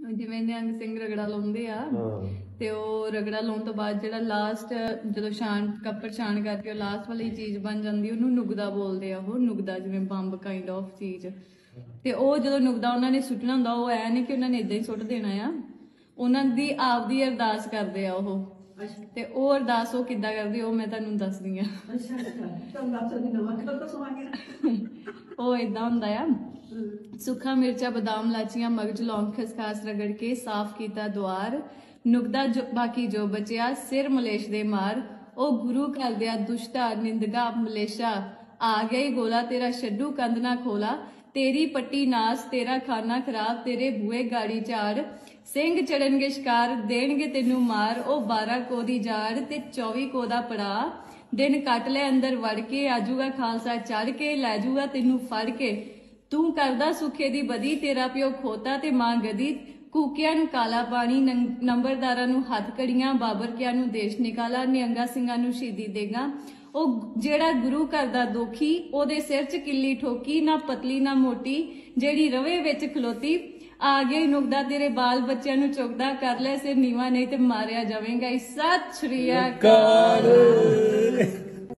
ਜਿਵੇਂ ਨਿਹੰਗ ਸਿੰਘ ਰਗੜਾ ਲਾਉਂਦੇ ਆ ਤੇ ਉਹ ਰਗੜਾ ਲਾਉਣ ਤੋਂ ਬਾਅਦ ਜਿਹੜਾ ਲਾਸਟ ਜਦੋਂ ਛਾਣ ਕੱਪੜ ਛਾਣ ਕਰਕੇ ਉਹ ਲਾਸਟ ਵਾਲੀ ਚੀਜ਼ ਬਣ ਜਾਂਦੀ ਉਹਨੂੰ ਨੁਗਦਾ ਬੋਲਦੇ ਆ ਉਹ ਨੁਗਦਾ ਜਿਵੇਂ ਬੰਬ ਕਾਈਂਡ ਆਫ ਚੀਜ਼। ਤੇ ਉਹ ਜਦੋਂ ਨੁਗਦਾ ਉਹਨਾਂ ਨੇ ਸੁੱਟਣਾ ਹੁੰਦਾ ਉਹ ਐ ਨਹੀਂ ਕਿ ਉਹਨਾਂ ਨੇ ਇਦਾਂ ਹੀ ਸੁੱਟ ਦੇਣਾ ਆ ਉਹਨਾਂ ਦੀ ਆਪਦੀ ਅਰਦਾਸ ਕਰਦੇ ਆ ਉਹ। ਤੇ ਉਹ ਅਰਦਾਸ ਉਹ ਕਿੱਦਾਂ ਕਰਦੇ ਉਹ ਮੈਂ ਤੁਹਾਨੂੰ ਦੱਸਦੀ ਆ। ਅੱਛਾ ਅੱਛਾ। ਤਾਂ ਦੱਸ ਦੀ ਨਵਾਂ ਕਰ ਸਵਾਂਗੇ ਉਹ ਇਦਾਂ ਹੁੰਦਾ ਆ। ਸੁੱਖਾ, ਮਿਰਚਾ, ਬਦਾਮ, ਲਾਚੀਆਂ, ਮਗਜ, ਲੌਂਗ, ਖਸਖਾਸ, ਰਗੜ ਕੇ ਸਾਫ਼ ਕੀਤਾ ਦੁਆਰ। ਨੁਕਦਾ ਬਾਕੀ ਜੋ ਬਚਿਆ, ਸਿਰ ਮਲੇਸ਼ ਦੇ ਮਾਰ। ਉਹ ਗੁਰੂ ਘਰ ਦਿਆ ਦੁਸ਼ਟਾ ਨਿੰਦਗਾ, ਮਲੇਸ਼ਾ। ਆ ਗਈ ਗੋਲਾ, ਤੇਰਾ ਛੱਡੂ ਕੰਧ ਨਾ ਖੋਲਾ। ਤੇਰੀ ਪੱਟੀ ਨਾਸ, ਤੇਰਾ ਖਾਨਾ ਖਰਾਬ, ਤੇਰੇ ਬੂਏ ਗਾੜੀ ਝਾੜ ਸਿੰਘ ਚੜਨਗੇ ਸ਼ਿਕਾਰ, ਦੇਣਗੇ ਤੈਨੂੰ ਮਾਰ। ਉਹ 12 ਕੋ ਦੀ ਜਾੜ ਤੇ 24 ਕੋ ਦਾ ਪੜਾ। ਦਿਨ ਕੱਟ ਲੈ ਅੰਦਰ ਵੜ ਕੇ ਆਜੂਗਾ ਖਾਲਸਾ ਚੜ ਕੇ, ਲੈ ਜੂਗਾ ਤੈਨੂੰ ਫੜ ਕੇ। ਤੂੰ ਕਰਦਾ ਸੁਖੇ ਦੀ ਬਦੀ, ਤੇਰਾ ਪਿਓ ਖੋਤਾ ਤੇ ਮਾਂ ਗਦੀ। ਕੂਕਿਆਂ ਨੂੰ ਕਾਲਾ ਪਾਣੀ ਨੰਬਰਦਾਰਾਂ ਨੂੰ ਹੱਥ ਕੜੀਆਂ ਬਾਬਰ ਨੂੰ ਦੇਸ਼ ਨਿਕਾਲਾ, ਨਿਹੰਗਾ ਸਿੰਘਾਂ ਨੂੰ ਸ਼ਹੀਦੀ ਦੇਗਾ। ਉਹ ਜਿਹੜਾ ਗੁਰੂ ਘਰ ਦਾ ਦੋਖੀ, ਉਹਦੇ ਸਿਰ 'ਚ ਕਿੱਲੀ ਠੋਕੀ, ਨਾ ਪਤਲੀ, ਨਾ ਮੋਟੀ, ਜਿਹੜੀ ਰਵੇ ਵਿੱਚ ਖਲੋਤੀ। ਆ ਗਈ ਨੁਕਦਾ ਤੇਰੇ ਬਾਲ ਬੱਚਿਆਂ ਨੂੰ ਚੁਗਦਾ, ਕਰ ਲੈ ਸਿਰ ਨੀਵਾ, ਨਹੀਂ ਤੇ ਮਾਰਿਆ ਜਾਵੇਗਾ। ਸਤਿ ਸ਼੍ਰੀ ਅਕਾਲ।